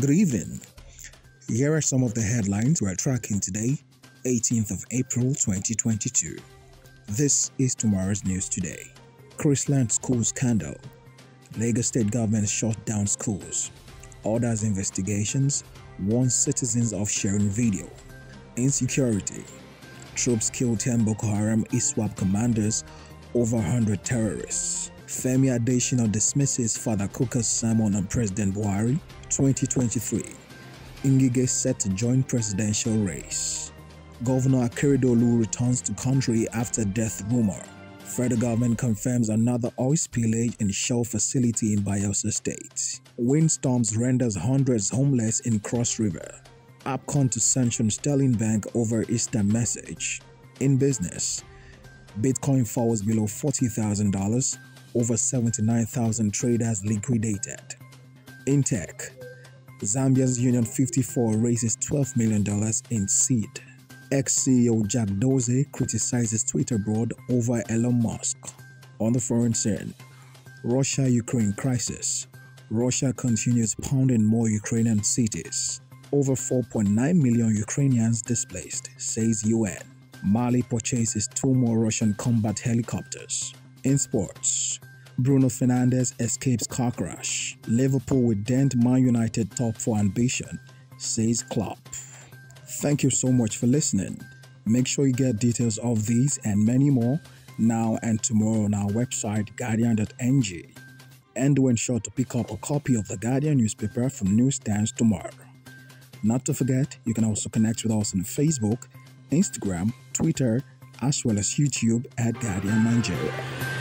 Good evening. Here are some of the headlines we're tracking today, 18th of April 2022. This is tomorrow's news today. Chrisland School Scandal. Lagos State government shut down schools. Orders investigations. Warns citizens of sharing video. Insecurity. Troops kill 10 Boko Haram ISWAP commanders, over 100 terrorists. Femi Adesina dismisses Father Kukah's sermon on President Buhari 2023. Ngige set to join presidential race. Governor Akeredolu returns to country after death rumor. Federal government confirms another oil spillage in Shell facility in Bayelsa State. Windstorms renders hundreds homeless in Cross River. APCON to sanction Sterling Bank over Easter message. In business, Bitcoin falls below $40,000, over 79,000 traders liquidated. In tech, Zambia's Union 54 raises $12 million in seed. Ex-CEO Jack Dorsey criticizes Twitter board over Elon Musk. On the foreign scene, Russia-Ukraine crisis. Russia continues pounding more Ukrainian cities. Over 4.9 million Ukrainians displaced, says UN. Mali purchases two more Russian combat helicopters. In sports, Bruno Fernandes escapes car crash. Liverpool with dent Man United top four ambition, says Klopp. Thank you so much for listening. Make sure you get details of these and many more now and tomorrow on our website guardian.ng. And do ensure to pick up a copy of the Guardian newspaper from newsstands tomorrow. Not to forget, you can also connect with us on Facebook, Instagram, Twitter, as well as YouTube at Guardian Nigeria.